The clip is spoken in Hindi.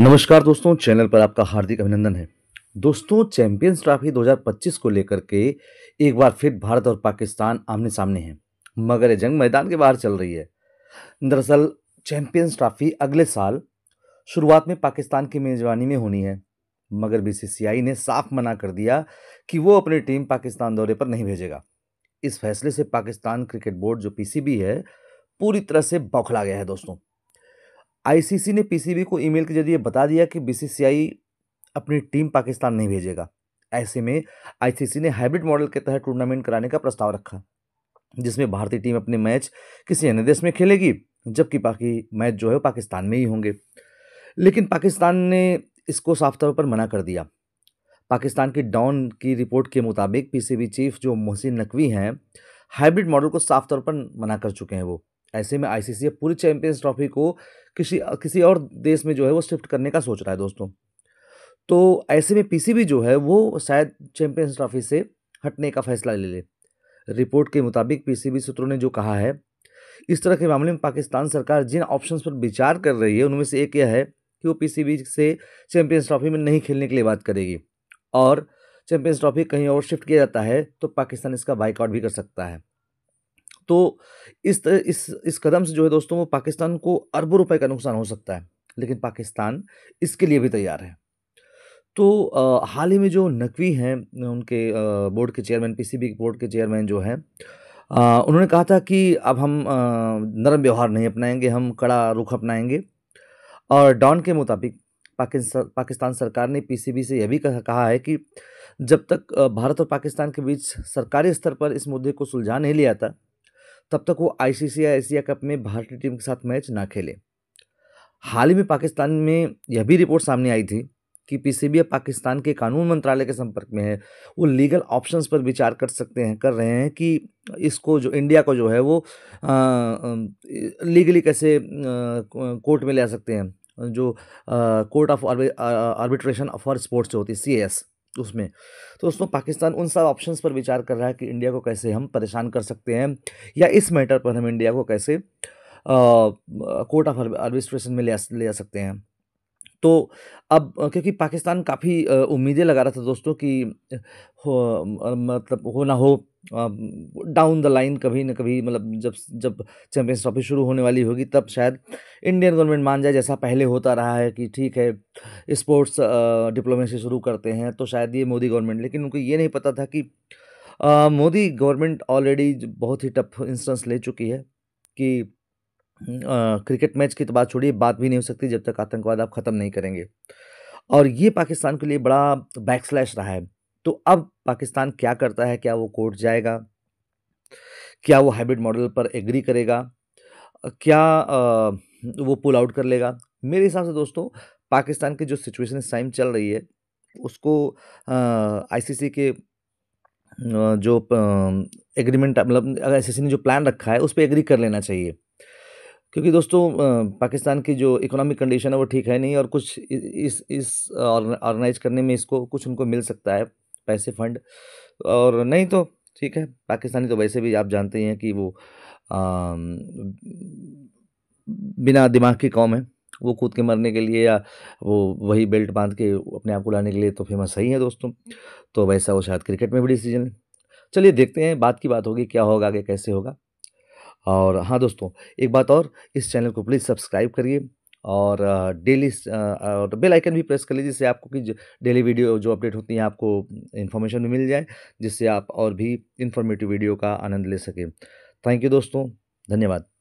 नमस्कार दोस्तों, चैनल पर आपका हार्दिक अभिनंदन है। दोस्तों, चैंपियंस ट्रॉफी 2025 को लेकर के एक बार फिर भारत और पाकिस्तान आमने सामने हैं, मगर ये जंग मैदान के बाहर चल रही है। दरअसल, चैंपियंस ट्रॉफी अगले साल शुरुआत में पाकिस्तान की मेजबानी में होनी है, मगर बीसीसीआई ने साफ़ मना कर दिया कि वो अपनी टीम पाकिस्तान दौरे पर नहीं भेजेगा। इस फैसले से पाकिस्तान क्रिकेट बोर्ड, जो पीसीबी है, पूरी तरह से बौखला गया है दोस्तों। आईसीसी ने पीसीबी को ईमेल के ज़रिए बता दिया कि बीसीसीआई अपनी टीम पाकिस्तान नहीं भेजेगा। ऐसे में आईसीसी ने हाइब्रिड मॉडल के तहत टूर्नामेंट कराने का प्रस्ताव रखा, जिसमें भारतीय टीम अपने मैच किसी अन्य देश में खेलेगी, जबकि बाकी मैच जो है पाकिस्तान में ही होंगे। लेकिन पाकिस्तान ने इसको साफ़ तौर पर मना कर दिया। पाकिस्तान की डॉन की रिपोर्ट के मुताबिक पीसीबी चीफ जो मोहसिन नकवी हैं, हाइब्रिड मॉडल को साफ़ तौर पर मना कर चुके हैं वो। ऐसे में आईसीसी पूरी चैंपियंस ट्रॉफी को किसी किसी और देश में जो है वो शिफ्ट करने का सोच रहा है दोस्तों। तो ऐसे में पीसीबी जो है वो शायद चैंपियंस ट्रॉफी से हटने का फैसला ले ले। रिपोर्ट के मुताबिक पीसीबी सूत्रों ने जो कहा है, इस तरह के मामले में पाकिस्तान सरकार जिन ऑप्शंस पर विचार कर रही है, उनमें से एक यह है कि वो पीसीबी से चैंपियंस ट्रॉफी में नहीं खेलने के लिए बात करेगी और चैंपियंस ट्रॉफी कहीं और शिफ्ट किया जाता है तो पाकिस्तान इसका बाइकआउट भी कर सकता है। तो इस इस इस कदम से जो है दोस्तों, वो पाकिस्तान को अरबों रुपए का नुकसान हो सकता है, लेकिन पाकिस्तान इसके लिए भी तैयार है। तो हाल ही में जो नकवी हैं, उनके बोर्ड के चेयरमैन, पीसीबी बोर्ड के चेयरमैन जो हैं उन्होंने कहा था कि अब हम नरम व्यवहार नहीं अपनाएँगे, हम कड़ा रुख अपनाएँगे। और डॉन के मुताबिक पाकिस्तान पाकिस्तान सरकार ने पीसीबी से यह भी कहा है कि जब तक भारत और पाकिस्तान के बीच सरकारी स्तर पर इस मुद्दे को सुलझा नहीं लिया था तब तक वो आईसीसी एशिया कप में भारतीय टीम के साथ मैच ना खेले। हाल ही में पाकिस्तान में यह भी रिपोर्ट सामने आई थी कि पीसीबी अब पाकिस्तान के कानून मंत्रालय के संपर्क में है। वो लीगल ऑप्शंस पर विचार कर सकते हैं, कर रहे हैं कि इसको जो इंडिया को जो है वो लीगली कैसे कोर्ट में ले आ सकते हैं। जो court of arbitration for sports जो होती है सीएस उसमें। तो दोस्तों, पाकिस्तान उन सब ऑप्शंस पर विचार कर रहा है कि इंडिया को कैसे हम परेशान कर सकते हैं या इस मैटर पर हम इंडिया को कैसे कोर्ट ऑफ़ एडमिनिस्ट्रेशन में ले ले जा सकते हैं। तो अब, क्योंकि पाकिस्तान काफ़ी उम्मीदें लगा रहा था दोस्तों कि, हो मतलब हो ना हो डाउन द लाइन कभी न कभी मतलब जब जब चैंपियंस ट्रॉफी शुरू होने वाली होगी, तब शायद इंडियन गवर्नमेंट मान जाए जैसा पहले होता रहा है कि ठीक है स्पोर्ट्स डिप्लोमेसी शुरू करते हैं तो शायद ये मोदी गवर्नमेंट लेकिन उनको ये नहीं पता था कि मोदी गवर्नमेंट ऑलरेडी बहुत ही टफ इंस्टेंस ले चुकी है कि क्रिकेट मैच की तो बात छोड़िए, बात भी नहीं हो सकती जब तक आतंकवाद आप ख़त्म नहीं करेंगे। और ये पाकिस्तान के लिए बड़ा बैक स्लैश रहा है। तो अब पाकिस्तान क्या करता है? क्या वो कोर्ट जाएगा? क्या वो हाइब्रिड मॉडल पर एग्री करेगा? क्या आ, वो पुल आउट कर लेगा? मेरे हिसाब से दोस्तों पाकिस्तान की जो सिचुएशन इस टाइम चल रही है उसको आईसीसी के जो एग्रीमेंट मतलब अगर आईसीसी ने जो प्लान रखा है उस पर एग्री कर लेना चाहिए। क्योंकि दोस्तों पाकिस्तान की जो इकोनॉमिक कंडीशन है वो ठीक है नहीं और कुछ इस इस ऑर्गेनाइज करने में इसको कुछ उनको मिल सकता है। पैसे फंड। और नहीं तो ठीक है पाकिस्तानी तो वैसे भी आप जानते ही हैं कि वो आ, बिना दिमाग की कौम है। वो कूद के मरने के लिए या वो वही बेल्ट बाँध के अपने आप को लाने के लिए तो फ़ेमस सही है दोस्तों। तो वैसा वो शायद क्रिकेट में भी डिसीज़न है। चलिए देखते हैं बात की बात होगी क्या होगा आगे कैसे होगा। और हाँ दोस्तों एक बात और इस चैनल को प्लीज़ सब्सक्राइब करिए। और डेली और बेल आइकन भी प्रेस कर लीजिए जिससे आपको कि डेली वीडियो जो अपडेट होती हैं आपको इन्फॉर्मेशन भी मिल जाए, जिससे आप और भी इन्फॉर्मेटिव वीडियो का आनंद ले सकें। थैंक यू दोस्तों, धन्यवाद।